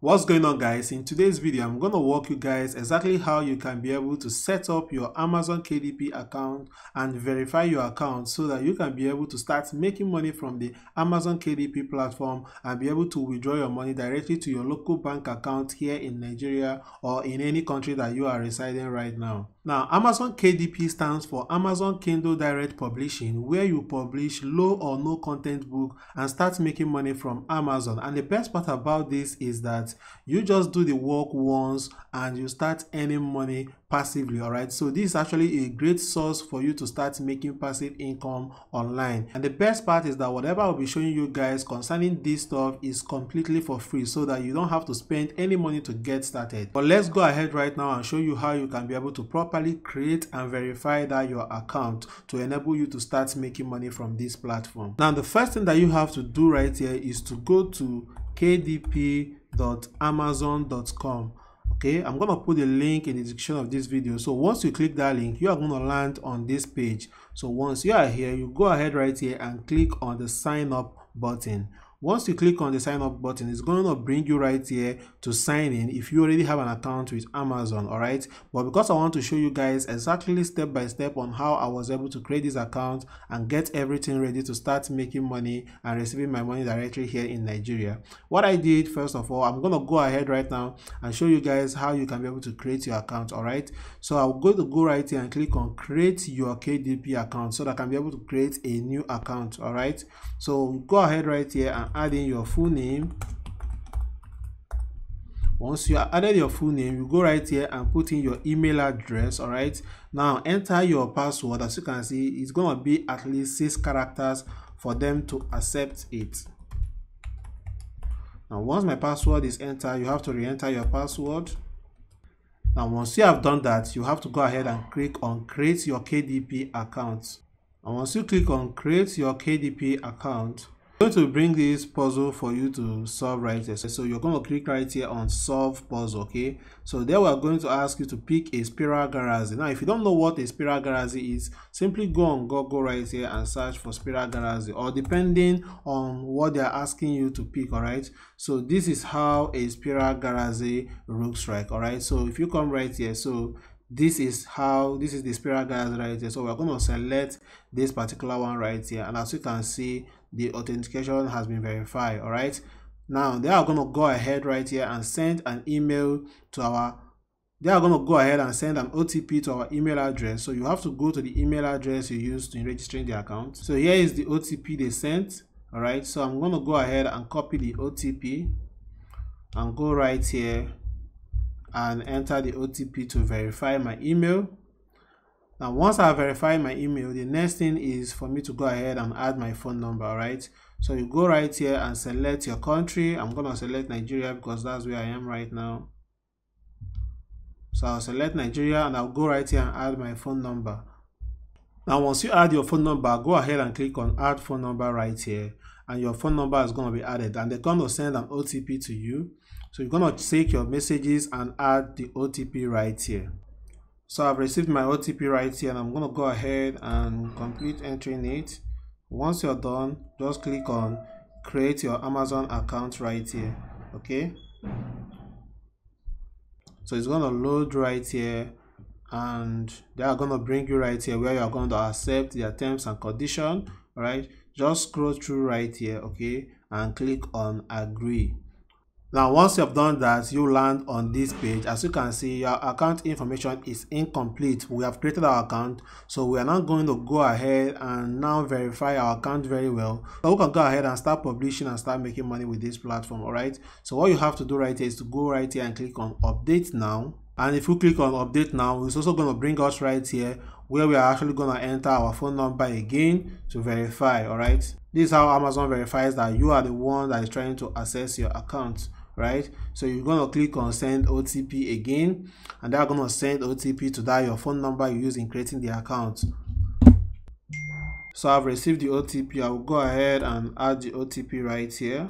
What's going on guys? In today's video, I'm going to walk you guys exactly how you can be able to set up your Amazon KDP account and verify your account so that you can be able to start making money from the Amazon KDP platform and be able to withdraw your money directly to your local bank account here in Nigeria or in any country that you are residing right now. Now, Amazon KDP stands for Amazon Kindle Direct Publishing, where you publish low or no content book and start making money from Amazon. And the best part about this is that you just do the work once and you start earning money passively all right? So this is actually a great source for you to start making passive income online. And the best part is that whatever i'll be showing you guys concerning this stuff is completely for free so that you don't have to spend any money to get started. But let's go ahead right now and show you how you can be able to properly create and verify that your account to enable you to start making money from this platform. Now the first thing that you have to do right here is to go to kdp.amazon.com okay i'm gonna put the link in the description of this video. So once you click that link you are to land on this page. So once you are here you go ahead right here and click on the sign up button once you click on the sign up button it's going to bring you right here to sign in if you already have an account with amazon all right? But because i want to show you guys exactly step by step on how i was able to create this account and get everything ready to start making money and receiving my money directly here in nigeria. What i did first of all i'm going to go ahead right now and show you guys how you can be able to create your account all right? So i'll go to go right here and click on create your kdp account so that i can be able to create a new account all right? So go ahead right here and add in your full name. Once you added your full name you go right here and put in your email address all right? Now enter your password. As you can see it's going to be at least six characters for them to accept it. Now once my password is entered you have to re-enter your password. Now once you have done that you have to go ahead and click on create your kdp account. And once you click on create your kdp account going to bring this puzzle for you to solve right here. So you're going to click right here on solve puzzle okay? So there we're going to ask you to pick a spiral galaxy. now if you don't know what a spiral galaxy is simply go on google right here and search for spiral galaxy, or depending on what they're asking you to pick all right so this is how a spiral galaxy looks like all right so if you come right here so this is how this is the spiral galaxy right here. So we're going to select this particular one right here and as you can see the authentication has been verified all right? Now they are going to go ahead right here and send an email to our they are going to go ahead and send an otp to our email address. So you have to go to the email address you used in registering the account. So here is the otp they sent all right? So i'm going to go ahead and copy the otp and go right here and enter the otp to verify my email now, once I verify my email, the next thing is for me to go ahead and add my phone number, right? So you go right here and select your country. I'm going to select Nigeria because that's where I am right now. So I'll select Nigeria and I'll go right here and add my phone number. Now, once you add your phone number, go ahead and click on add phone number right here. And your phone number is going to be added and they're going to send an OTP to you. So you're going to take your messages and add the OTP right here. So I've received my OTP right here and I'm going to go ahead and complete entering it. Once you're done, just click on create your Amazon account right here. Okay. So it's going to load right here and they are going to bring you right here where you are going to accept their terms and condition. Right. Just scroll through right here. Okay. And click on agree now once you have done that you land on this page. As you can see your account information is incomplete. We have created our account so we are now going to go ahead and now verify our account very well. So we can go ahead and start publishing and start making money with this platform all right? So what you have to do right here is to go right here and click on update now. And if you click on update now it's also going to bring us right here where we are actually going to enter our phone number again to verify all right? This is how amazon verifies that you are the one that is trying to access your account right? So you're going to click on send otp again and they're going to send otp to that your phone number you use in creating the account. So i've received the otp i will go ahead and add the otp right here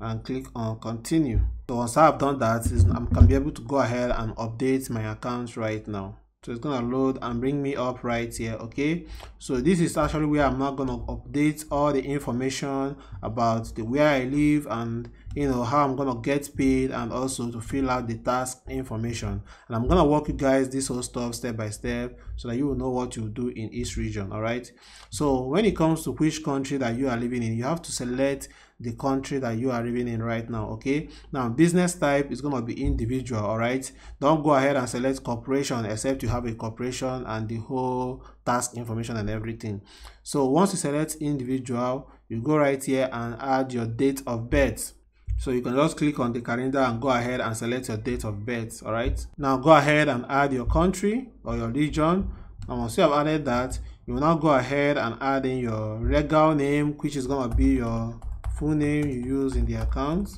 and click on continue. So once i've done that i can be able to go ahead and update my account right now so it's gonna load and bring me up right here okay? So this is actually where i'm not gonna update all the information about the where i live and you know how i'm gonna get paid and also to fill out the task information. And i'm gonna walk you guys this whole stuff step by step so that you will know what you do in each region all right? So when it comes to which country that you are living in you have to select the country that you are living in right now okay? Now business type is going to be individual all right? Don't go ahead and select corporation except you have a corporation and the whole task information and everything. So once you select individual you go right here and add your date of birth so you can just click on the calendar and go ahead and select your date of birth all right? Now go ahead and add your country or your region. And once you have added that. You will now go ahead and add in your legal name which is going to be your full name you use in the account.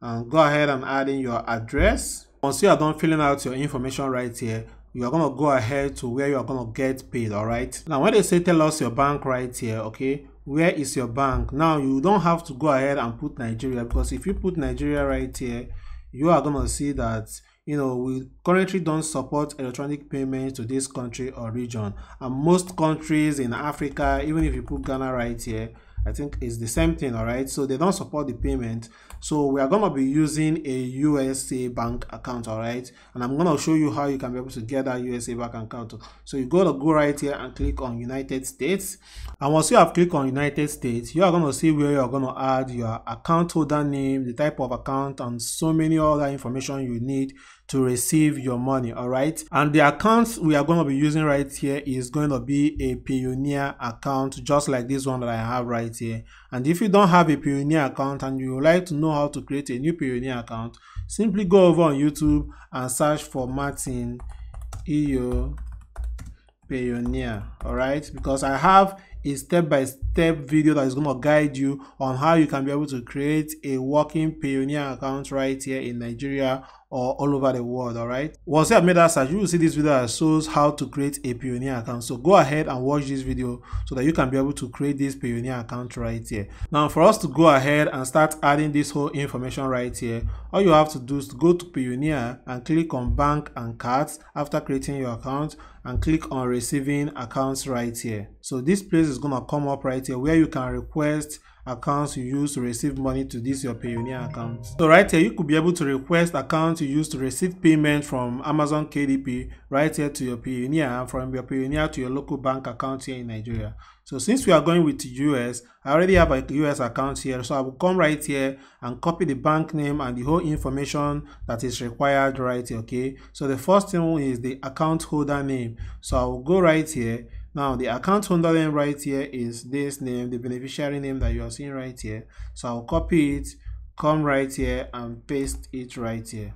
And go ahead and add in your address. Once you are done filling out your information right here. You are going to go ahead to where you are going to get paid all right? Now when they say tell us your bank right here okay where is your bank? Now you don't have to go ahead and put nigeria because if you put nigeria right here you are to see that you know we currently don't support electronic payments to this country or region. And most countries in africa even if you put ghana right here I think it's the same thing, all right? So they don't support the payment. So we are going to be using a USA bank account, all right? And I'm going to show you how you can be able to get that USA bank account. So you go to go right here and click on United States. And once you have clicked on United States, you are going to see where you're going to add your account holder name, the type of account, and so many other information you need to receive your money all right? And the account we are going to be using right here is going to be a Payoneer account just like this one that i have right here. And if you don't have a Payoneer account and you would like to know how to create a new Payoneer account simply go over on youtube and search for martin iyo Payoneer all right? Because i have a step-by-step -step video that is going to guide you on how you can be able to create a working Payoneer account right here in Nigeria or all over the world all right? Once you have made that search you will see this video that shows how to create a Payoneer account. So go ahead and watch this video so that you can be able to create this Payoneer account right here. Now for us to go ahead and start adding this whole information right here all you have to do is to go to Payoneer and click on bank and cards after creating your account and click on receiving accounts right here. So this place is going to come up right here where you can request accounts you use to receive money to this your Payoneer account. So right here, you could be able to request accounts you use to receive payment from Amazon KDP right here to your Payoneer from your Payoneer to your local bank account here in Nigeria. So since we are going with US, I already have a US account here. So I will come right here and copy the bank name and the whole information that is required right here, okay? So the first thing is the account holder name. So I will go right here now the account holder name right here is this name, the beneficiary name that you are seeing right here. So I'll copy it, come right here and paste it right here.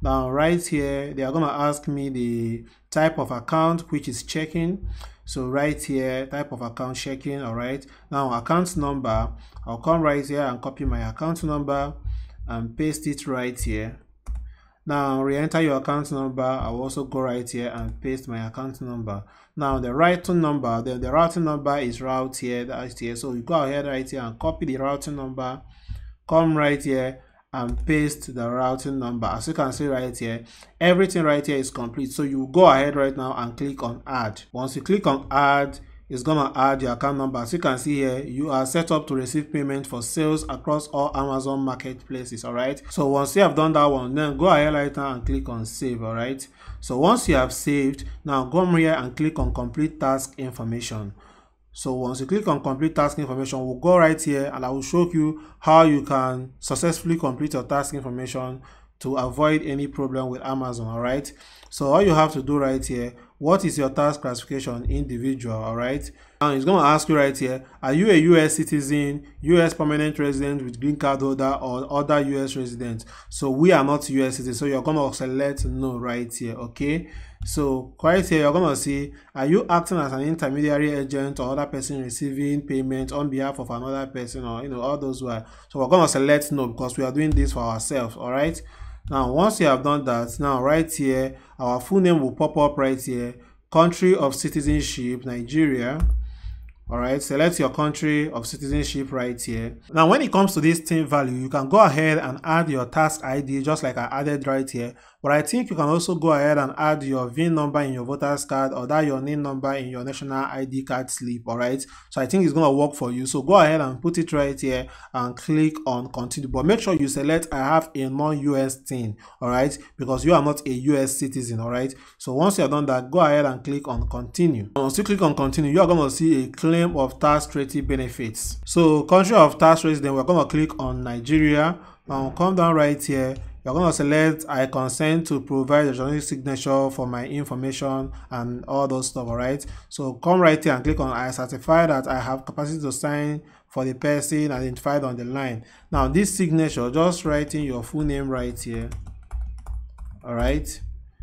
Now right here, they are going to ask me the type of account which is checking. So right here, type of account checking, all right. Now account number, I'll come right here and copy my account number and paste it right here. Now re-enter your account number. I'll also go right here and paste my account number. Now the routing number, the, the routing number is route here, that's here. So you go ahead right here and copy the routing number, come right here and paste the routing number. As you can see right here, everything right here is complete. So you go ahead right now and click on add. Once you click on add, is to add your account number. As you can see here, you are set up to receive payment for sales across all Amazon marketplaces, all right? So once you have done that one, then go ahead right now and click on save, all right? So once you have saved, now go here and click on complete task information. So once you click on complete task information, we'll go right here and I will show you how you can successfully complete your task information to avoid any problem with Amazon, all right? So all you have to do right here, what is your task classification individual, all right? And it's going to ask you right here, are you a US citizen, US permanent resident with green card holder or other US resident? So we are not US citizens, so you're going to select no right here, okay? So right here, you're going to see, are you acting as an intermediary agent or other person receiving payment on behalf of another person or, you know, all those were. So we're going to select no because we are doing this for ourselves, all right? Now once you have done that now right here our full name will pop up right here. Country of citizenship nigeria. All right select your country of citizenship right here. Now when it comes to this team value you can go ahead and add your task id just like i added right here but I think you can also go ahead and add your VIN number in your voter's card or that your name number in your national ID card slip, all right? So I think it's to work for you. So go ahead and put it right here and click on continue. But make sure you select I have a non-US thing, all right? Because you are not a US citizen, all right? So once you have done that, go ahead and click on continue. Once you click on continue, you are to see a claim of tax treaty benefits. So country of tax resident, we're going to click on Nigeria. Now come down right here you're going to select I consent to provide a journalistic signature for my information and all those stuff, all right? So come right here and click on I certify that I have capacity to sign for the person identified on the line. Now this signature, just writing your full name right here, all right?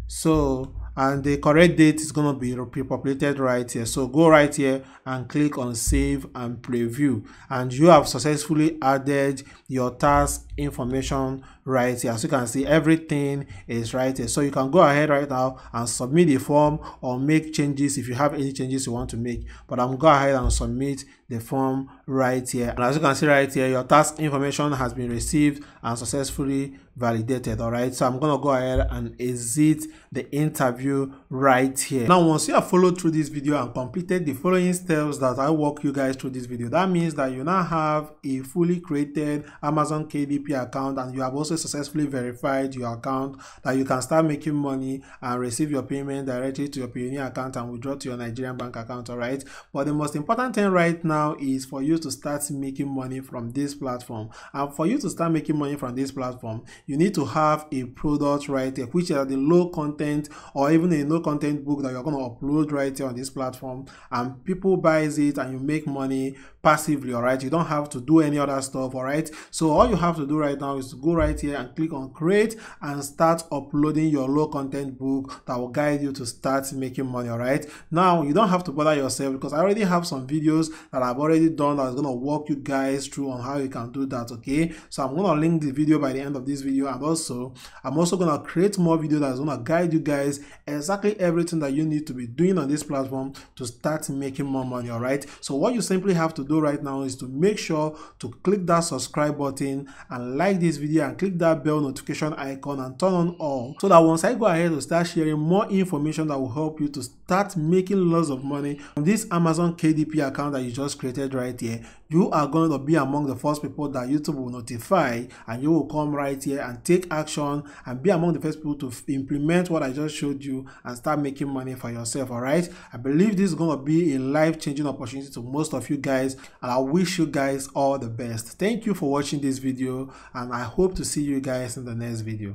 So and the correct date is going to be pre-populated right here so go right here and click on save and preview and you have successfully added your task information right here. As you can see everything is right here. So you can go ahead right now and submit the form or make changes if you have any changes you want to make. But i'm go ahead and submit the form right here. And as you can see right here your task information has been received and successfully validated all right? So i'm gonna go ahead and exit the interview right here. Now once you have followed through this video and completed the following steps that i walk you guys through this video that means that you now have a fully created amazon kdp account and you have also successfully verified your account that you can start making money and receive your payment directly to your Payoneer account and withdraw to your Nigerian bank account all right but the most important thing right now is for you to start making money from this platform. And for you to start making money from this platform you need to have a product right here which are the low content or even a no content book that you're going to upload right here on this platform. And people buys it and you make money passively all right you don't have to do any other stuff all right so all you have to do right now is to go right here and click on create and start uploading your low content book that will guide you to start making money all right? Now you don't have to bother yourself because i already have some videos that i've already done that's going to walk you guys through on how you can do that okay? So i'm going to link the video by the end of this video and also i'm also going to create more video that's going to guide you guys exactly everything that you need to be doing on this platform to start making more money all right? So what you simply have to do right now is to make sure to click that subscribe button and like this video and click that bell notification icon and turn on all. So that once I go ahead to start sharing more information that will help you to start making lots of money from this Amazon KDP account that you just created right here, you are going to be among the first people that YouTube will notify and you will come right here and take action and be among the first people to implement what I just showed you and start making money for yourself, all right? I believe this is going to be a life-changing opportunity to most of you guys and I wish you guys all the best. Thank you for watching this video and I hope to see you guys in the next video.